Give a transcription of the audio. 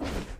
you